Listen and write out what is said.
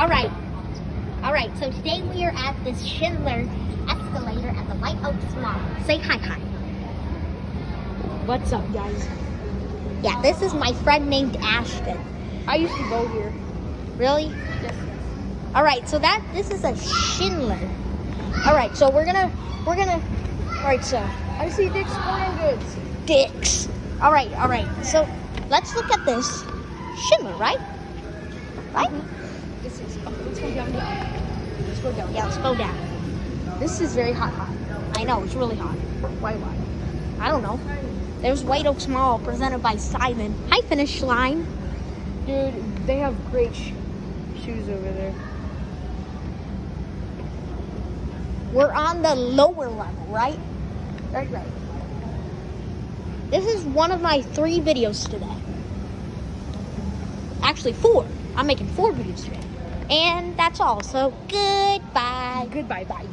All right. All right. So today we are at this Schindler escalator at the White Oaks Mall. Say hi, hi. What's up, guys? Yeah, this is my friend named Ashton. I used to go here. Really? Yes. All right. So that this is a Schindler. All right. So we're gonna we're gonna. All right. So I see Dick's Sporting Goods. dicks. All right. All right. So let's look at this Schindler, right? Right? Mm-hmm. This is. Oh, let's go down. down. Let's go down. Yeah. Let's go down. This is very hot, hot. I know it's really hot. Why, why? I don't know. There's White Oaks Mall presented by Simon. Hi, Finish Line. Dude, they have great sh- shoes over there. We're on the lower level, right? Right, right. This is one of my three videos today. Actually, four. I'm making four videos today. And that's all. So, goodbye. Goodbye, bye.